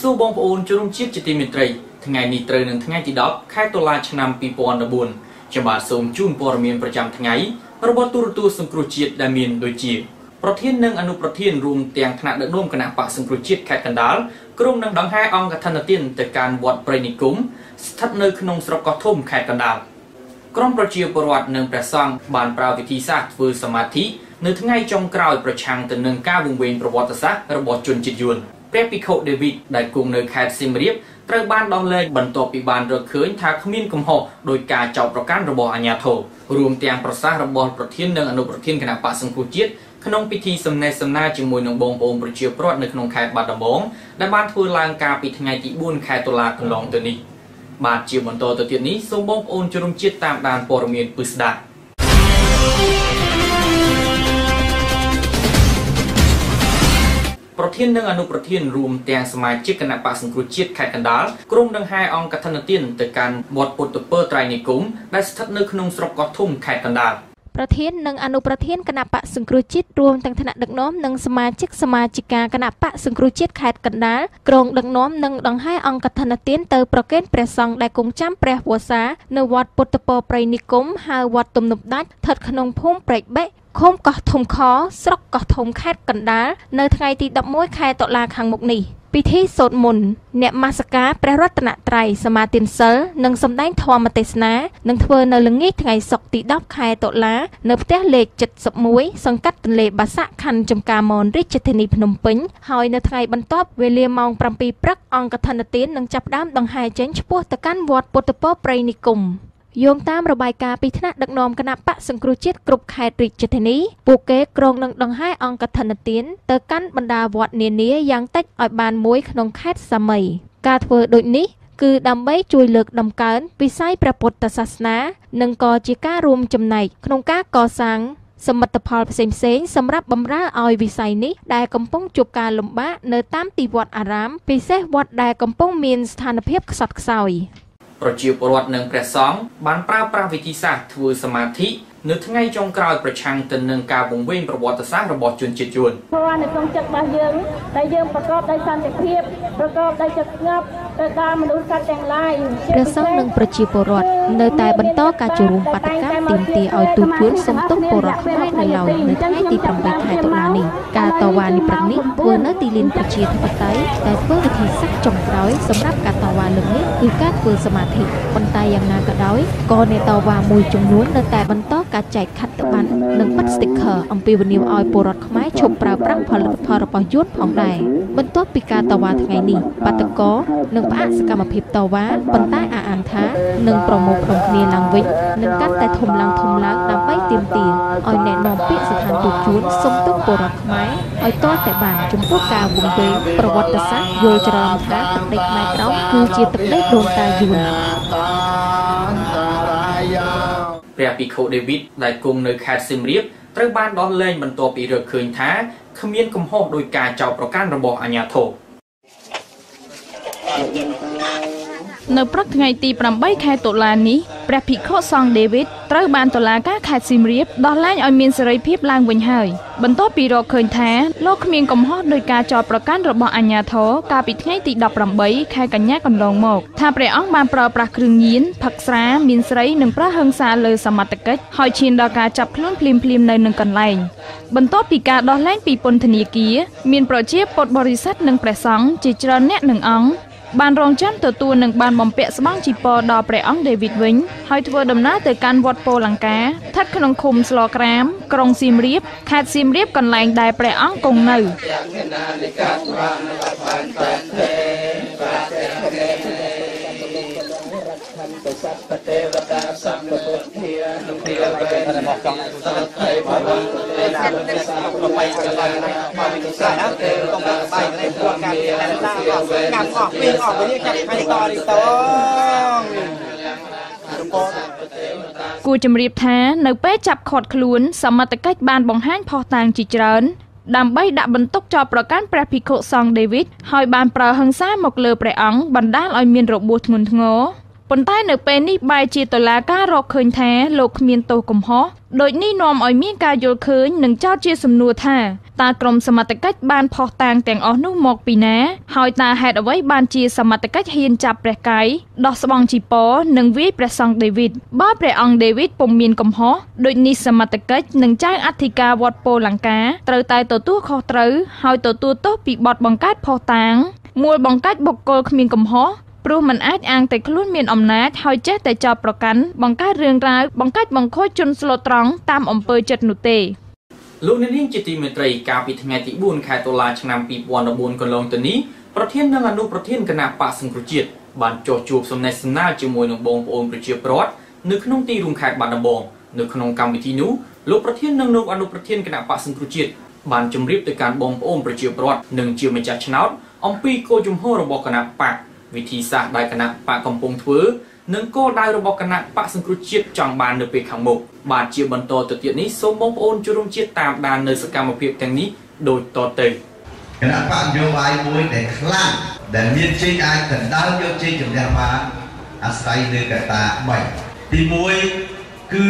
សួរបងប្អូនជនរួមជាតិជាទីមេត្រីថ្ងៃនេះត្រូវនឹងថ្ងៃទី10ខែតុលាឆ្នាំ2014ខ្ញុំបាទសូមជូនព័ត៌មានប្រចាំថ្ងៃរបស់ទូរទស្សន៍សង្គ្រោះជាតិដែលមានដូចជា ប្រធាននិងអនុប្រធានរួមទាំងថ្នាក់ដឹកនាំគណៈបកសង្គ្រោះជាតិខេត្តកណ្ដាលក្រុមនឹងដង្ហែអង្គកឋិនទានទៅកាន់វត្តព្រៃនិគមស្ថិតនៅក្នុងស្រុកកោះធំខេត្តកណ្ដាលក្រុមប្រជាពលរដ្ឋនិងព្រះសង្ឃបានប្រើវិធីសាស្ត្រធ្វើសមាធិនៅថ្ងៃចុងក្រោយប្រឆាំងទៅនឹងការវង្វេងប្រវត្តិសាស្ត្ររបស់ជនជាតិយួន ព្រះភិក្ខុដេវីតដែលគង់នៅខេត្តសៀមរាបត្រូវបានដោះលែងបន្ទាប់ពីបានរកឃើញថាគ្មានកំហុសដោយការចោទប្រកាន់របស់អាជ្ញាធររួមទាំងប្រសាសន៍របស់ប្រធាននិងអនុប្រធានគណៈបកសង្គ្រោះជាតិក្នុងពិធីសំណេះសំណាលជាមួយនឹងបងប្អូនប្រជាពលរដ្ឋនៅក្នុងខេត្តបាត់ដំបងដែលបានធ្វើឡើងកាលពីថ្ងៃទី4ខែតុលាកន្លងទៅនេះបាទជាបន្តទៅទៀតនេះសូមបងប្អូនជនរួមជាតិតាមដានព័ត៌មានពិស្ដា ប្រធាននិងអនុប្រធានរួមទាំងសមាជិកគណៈបកសង្គ្រោះជាតិខេត្តកណ្ដាលក្រុមដង្ហែអង្គកឋិនទានទៅកាន់វត្តពុទ្ធពើត្រៃនិគមដែលស្ថិតនៅក្នុងស្រុកកោះធំខេត្តកណ្ដាលប្រធាននិងអនុប្រធានគណៈបកសង្គ្រោះជាតិរួមទាំងថ្នាក់ដឹកនាំនិងសមាជិកសមាជិកាគណៈបកសង្គ្រោះជាតិខេត្តកណ្ដាលក្រុងដឹកនាំនិងដង្ហែអង្គកឋិនទានទៅប្រគេនព្រះសង្ឃដែលគង់ចាំព្រះវស្សានៅវត្តពុទ្ធពរព្រៃនិគមហៅវត្តទំនប់ដាច់ស្ថិតក្នុងភូមិព្រែកបេក ឃុំកោះធំខ ស្រុកកោះធំខេត្តកណ្ដាលនៅថ្ងៃទី11ខែតុលាខាងមុខនេះពិធីសូត្រមន្តអ្នកមាសការព្រះរតនត្រ័យសមាទានសិលនិងសម្ដែងធម៌ទេសនានឹងធ្វើនៅល្ងាចថ្ងៃសុក្រទី10ខែតុលា នៅផ្ទះលេខ71សង្កាត់ទន្លេបាសាក់ខណ្ឌចំការមនរាជធានីភ្នំពេញហើយនៅថ្ងៃបន្ទាប់វេលាម៉ោង7ព្រឹកអង្គកឋិនទាននឹងចាប់ផ្ដើមដង្ហែចេញឆ្ពោះទៅកាន់វត្តពុទ្ធពរព្រៃនិគម យោងតាមរបាយការណ៍ពីថ្នាក់ដឹកនាំគណៈបកសង្គ្រោះជាតិគ្រប់ខេត្តរាជធានីពួកគេក្រុងនឹងដង្ហែអង្គកឋិនទានទៅកាន់បណ្ដាវត្តនានាយ៉ាងតិចឲ្យបានមួយក្នុងខេត្តសាមីការធ្វើដូចនេះគឺដើម្បីជួយលើកដំកើងវិស័យព្រះពុទ្ធសាសនា និងក៏ជាការរួមចំណែកក្នុងការកសាងសមិទ្ធផលផ្សេងៗសម្រាប់បម្រើឲ្យវិស័យនេះដែលកំពុងជួបការលំបាកនៅតាមទីវត្តអារាមពិសេសវត្តដែលកំពុងមានស្ថានភាពខ្សត់ខ្សោយ ប្រជាពលរដ្ឋនិងព្រះសង្ឃបានប្រើប្រាស់វិធីសាស្ត្រធ្វើសមាធិ នៅថ្ងៃចុងក្រោយប្រឆាំងទៅនឹងការវង្វេងប្រវត្តិសាស្ត្ររបស់ជនជាតិយួនព្រោះនៅក្នុងចិត្តរបស់យើងដែលយើងប្រកបដោយសន្តិភាពប្រកបដោយចិត្តស្ងប់ទៅដល់មនុស្សសត្វទាំងឡាយព្រះសង្ឃនិងប្រជាពលរដ្ឋនៅតែបន្តការចូលរួមបាតកម្មទាមទារឲ្យទូតយួនសុំទោសពលរដ្ឋខ្មែរនៅឡើយនៅថ្ងៃទី8ខែតុលានេះការតវ៉ានេះព្រឹកនេះធ្វើនៅទីលានប្រជាធិបតេយ្យតែធ្វើវិធីសាស្ត្រចុងក្រោយសម្រាប់ការតវ៉ាលើកនេះគឺការធ្វើសមាធិប៉ុន្តែយ៉ាងណាក៏ដោយក៏អ្នកតវ៉ាមួយចំនួននៅតែបន្តការចែកខិត្តប័ណ្ណនិងបិទ sticker អំពាវនាវឲ្យពលរដ្ឋខ្មែរឈប់ប្រើប្រាស់ផលិតផលរបស់យួនផងដែរបន្ទាប់ពីការតវ៉ាថ្ងៃនេះបាតកោនឹងផ្អាកសកម្មភាពតវ៉ាប៉ុន្តែអះអាងថានឹងប្រមូលផ្ដុំគ្នាឡើងវិញនឹងកាន់តែធំឡើងធំឡើងដើម្បីទាមទារឲ្យអ្នកនាំពាក្យស្ថានទូតជួនសុំទោសពលរដ្ឋខ្មែរឲ្យទាល់តែបានចំពោះការវង្វេងប្រវត្តិសាស្ត្រយល់ច្រឡំថាទឹកដីខ្មែរក្រោមគឺជាទឹកដីដូនតាយួន ព្រះភិក្ខុដេវីតដែលគង់នៅខេត្តសៀមរាបត្រូវបានដោះលែងបន្ទាប់ពីរកឃើញថាគ្មានកំហុសដោយការចោទប្រកាន់របស់អាជ្ញាធរ នៅព្រឹកថ្ងៃទី8ខែតុលានេះព្រះភិក្ខុសង្ឃដេវីតត្រូវបានតុលាការខេត្តសៀមរាបដោះលែងឲ្យមានសេរីភាពឡើងវិញហើយបន្ទាប់ពីរកឃើញថាលោកគ្មានកំហុសដោយការចោទប្រកាន់របស់អាជ្ញាធរកាលពីថ្ងៃទី18ខែកញ្ញាកន្លងមកថាព្រះអង្គបានប្រើប្រាស់គ្រឿងញៀនផឹកស្រា មានស្រីនិងប្រើហិង្សាលើសមត្ថកិច្ចហើយឈានដល់ការចាប់ខ្លួនភ្លាមៗនៅនឹងកន្លែងបន្ទាប់ពីការដោះលែងពីពន្ធនាគារមានប្រជាពុទ្ធបរិស័ទនិងព្រះសង្ឃជាច្រើនអ្នកនឹងអង្គ បានរងចាំទទួលនឹងបានបំពាក់ស្បង់ជីពរដល់ព្រះអង្គដេវីតវិញហើយធ្វើដំណើរទៅកាន់វត្តពោលង្កាស្ថិតក្នុងឃុំស្លក្រាម ក្រុងសៀមរាបខេត្តសៀមរាបកន្លែងដែលព្រះអង្គគង់នៅ សព្វទេវតាសព្វពុទ្ធានុភាវេរបស់ចង់សត្វភ័យភវន្តទេណាលោកសាប្របីកន្លងមកវិទ្យាសាស្ត្រទេកុំបានបាយទេពួកការជាអ្នកតាអស់កាប់អស់ពីអស់វិញចាប់ថ្ងៃតរីតងគួរជំរាបថា នៅពេលចាប់ឃាត់ខ្លួន សមត្ថកិច្ចបានបង្ហាញផុសតាងជាច្រើនដើម្បីដាក់បន្ទុកចោទប្រកាន់ព្រះភិក្ខុសង្ឃដេវីតហើយបានប្រើហិង្សាមកលើព្រះអង្គបណ្ដាលឲ្យមានរបួសធ្ងន់ធ្ងរ ប៉ុន្តែនៅពេលនេះបែរជាតុលាការរកឃើញថាលោកគ្មានទោសកំហុសដូចនេះនាំឲ្យមានការយល់ឃើញនិងចោទជាសំណួរថាតើក្រុមសមត្ថកិច្ចបានផុសតាងទាំងអស់នោះមកពីណា ហើយតើហេតុអ្វីបានជាសមត្ថកិច្ចហ៊ានចាប់ព្រះកាយដោះស្បង់ជីពរនិងវាយព្រះសង្ឃដេវីតបើព្រះអង្គដេវីតពុំមានកំហុសដូចនេះសមត្ថកិច្ចនិងចៅអធិការវត្តពោលង្កាត្រូវតែទទួលខុសត្រូវហើយទទួលទោសពីបទបង្កើតផុសតាងមួលបង្កាច់បុគ្គលគ្មានកំហុស ព្រោះมันអាចអាងតែខ្លួនមានអំណាចហើយចេះតែចោទប្រកាន់បង្កើតរឿងរ៉ាវបង្កាច់បង្ខូចជនស្លូតត្រង់តាមអំពើចិត្តនោះទេលោកអ្នកនាងជាទីមេត្រីកាលពីថ្ងៃទី4ខែតុលាឆ្នាំ2014កន្លងទៅនេះប្រធាននិងអនុប្រធានគណៈបកសង្គ្រោះជាតិបានចុះជួបសំណេះសំណាលជាមួយនឹងបងប្អូនប្រជាពលរដ្ឋនៅក្នុងទីរួមខេត្តបាត់ដំបងនៅក្នុងកម្មវិធីនោះលោកប្រធាននិងលោកអនុប្រធានគណៈបកសង្គ្រោះជាតិបានជម្រាបទៅកាន់បងប្អូនប្រជាពលរដ្ឋនិងជាម្ចាស់ឆ្នោតអំពីគោលជំហររបស់គណៈបក វិធីសាស្ត្រដែលគណៈបកកំពុងធ្វើនិងគោលដៅរបស់គណៈបកសង្គ្រោះជាតិចង់បាននៅពេលខាងមុខបាទជាបន្តទៅទៀតនេះសូមបងប្អូនជួបរួមជាតិតាមដាននៅសកម្មភាពទាំងនេះដូចតទៅគណៈបកនយោបាយមួយដែលខ្លាំងដែលមានជ័យអាចដណ្ដើមយកជ័យជំនះបានអាស្រ័យលើកត្តា3ទី1គឺ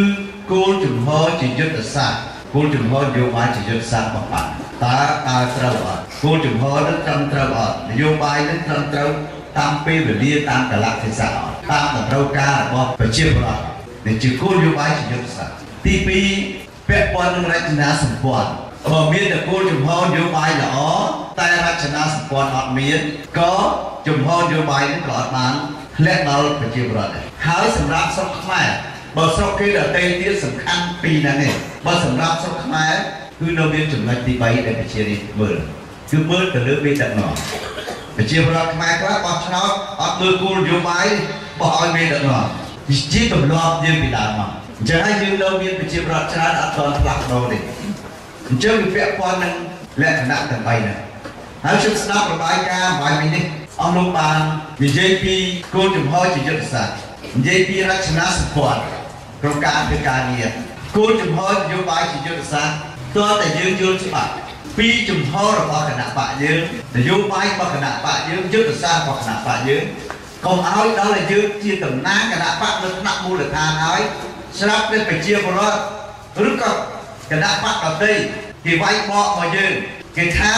គោលជំហរជាយុទ្ធសាស្ត្រគោលជំហរនយោបាយជាយុទ្ធសាស្ត្របំផាត់តើតើត្រូវអត់គោលជំហរនឹងត្រឹមត្រូវអត់នយោបាយនឹងត្រឹមត្រូវ តាមពេលវេលាតាមកលៈទេសៈអត់តាមតម្រូវការរបស់ប្រជាពលរដ្ឋដែលជាគោលនយោបាយជាយុទ្ធសាស្ត្រទី2ពាក់ព័ន្ធនឹងរចនាសម្ព័ន្ធបើមានតែគោលជំហរនយោបាយល្អតែរចនាសម្ព័ន្ធអត់មានក៏ជំហរនយោបាយនេះក៏អត់បានធ្លាក់ដល់ប្រជាពលរដ្ឋហើយសម្រាប់ស្រុកខ្មែរបើស្រុកគេដទៃទៀតសំខាន់ពីរហ្នឹងឯងបើសម្រាប់ស្រុកខ្មែរគឺនៅមានចំណុចទី3ដែលប្រជារាស្ត្រមើលគឺមើលទៅលើមេដឹកនាំ ប្រជាពលរដ្ឋខ្មែរខ្លះបោះឆ្នោតអត់មើលគោលនយោបាយបោះឲ្យមេដឹកនាំជាទម្លាប់យើងពីដើមមកអញ្ចឹងហើយយើងនៅមានប្រជាពលរដ្ឋច្រើនអត់ទាន់ផ្លាស់ប្ដូរទេអញ្ចឹងវាពាក់ព័ន្ធនឹងលក្ខណៈទាំង3ហ្នឹងហើយខ្ញុំស្ដាប់របាយការណ៍បាយនេះអស់លោកបាននិយាយពីគោលចំហជាយុទ្ធសាស្ត្រនិយាយពីរចនាសម្ព័ន្ធក្នុងការធ្វើការងារគោលចំហនយោបាយជាយុទ្ធសាស្ត្រតើតែយើងយល់ច្បាស់ ពីចំហរបស់គណៈបកយើងនយោបាយរបស់គណៈបកយើងយុទ្ធសាស្ត្ររបស់គណៈបកយើងកុំឲ្យដល់តែយើងជាតំណាងគណៈបកនៅថ្នាក់មូលដ្ឋានហើយស្រាប់តែប្រជាពលរដ្ឋឬក៏គណៈបកដទៃគេវាយបកមកយើងគេថា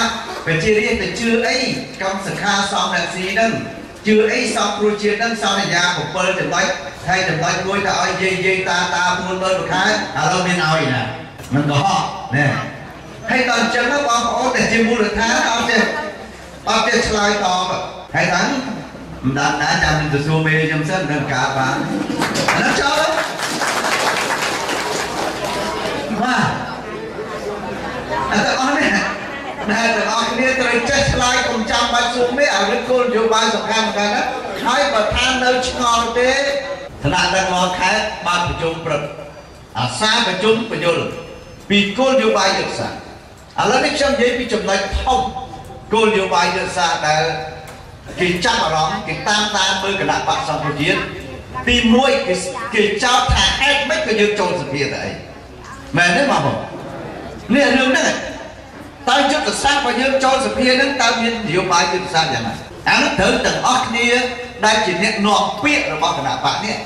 ប្រជារាស្ត្រទៅជឿអីកម្មសខាសំរងស៊ីហ្នឹងជឿអីសពគ្រូជាតិហ្នឹងសន្យា7ចំណុចហើយចំណុចមួយទៅឲ្យយាយយាយតាតា40000មួយខែឥឡូវមានឲ្យណាមិនកុហកណែ ហើយដល់អញ្ចឹងបងប្អូនដែលជាមូលដ្ឋានអត់ទេអត់ទេឆ្លើយតបហើយថាមិនដឹងណាចាំទៅសួរមេខ្ញុំសិននឹងការបានអានោះចោលបាទអត់អស់នេះដែលទាំងអស់គ្នាត្រូវចេះឆ្លើយកុំចាំបាច់សួរមេឲ្យរឿងគោលនយោបាយសំខាន់ហ្នឹងណាហើយបើថានៅឆ្ងល់ទេឋានៈដឹកនាំខេត្តបានប្រជុំព្រឹកអាសាប្រជុំបញ្យលពីគោលនយោបាយយុទ្ធសាស្ត្រ ឥឡូវនេះខ្ញុំនិយាយពីចំណុចធំគោលនយោបាយយុទ្ធសាស្ត្រដែលគេចាប់អារម្មណ៍គេតាមតាមមើលគណៈបកសង្គ្រោះជាតិទី1គេគេចោទថាហេតុម៉េចក៏យើងចូលសភាទៅអីមែនទេបងប្អូននេះរឿងហ្នឹងតើយុទ្ធសាស្ត្ររបស់យើងចូលសភាហ្នឹងតើមាននយោបាយយុទ្ធសាស្ត្រយ៉ាងណាអានោះត្រូវទាំងអស់គ្នាដែលជាអ្នកនាំពាក្យរបស់គណៈបកនេះ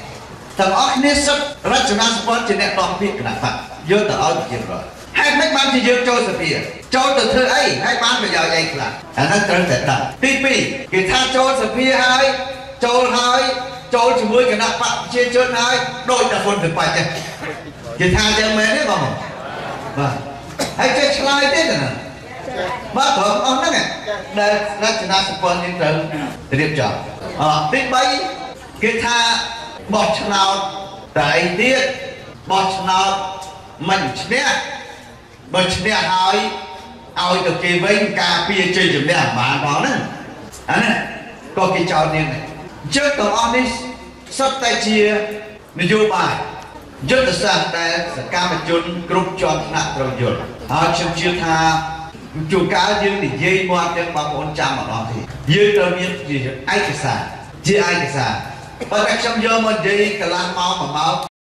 ទាំងអស់គ្នាសិទ្ធរចនាសម្ព័ន្ធជាអ្នកនាំពាក្យគណៈបកយកទៅឲ្យប្រជាពលរដ្ឋ ហេតុម៉េចបានជាយើងចូលសភាចូលទៅធ្វើអីហើយបានប្រយោជន៍អីខ្លះអានោះត្រូវតែដឹងទី2គេថាចូលសភាហើយចូលហើយចូលជាមួយគណៈបកប្រជាជនហើយដូចតែហ៊ុនទៅបាច់ទេគេថាយ៉ាងមែនទេបងបាទហើយចេះឆ្លើយទេណាបាទត្រង់អស់ហ្នឹងដែលរចនាសម្ព័ន្ធយើងត្រូវរៀបចំអទី3គេថាបោះឆ្នោតតែអីទៀតបោះឆ្នោតមិនឈ្នះ បើឈ្នះហើយឲ្យទៅគេវិញការពារជ័យជំនះបានផងហ្នឹងអានេះក៏គេចោទយើងដែរអញ្ចឹងទាំងអស់នេះសុទ្ធតែជានយោបាយយុទ្ធសាស្ត្រដែលសកម្មជនគ្រប់ជាន់ថ្នាក់ត្រូវយល់ហើយខ្ញុំជឿថាជួនកាលយើងនិយាយមាត់ទាំងបងប្អូនចាំម្ដងទេយើងត្រូវមានជាឯកសារជាឯកសារបើតែខ្ញុំយកមកនិយាយកន្លះម៉ោងមួយម៉ោង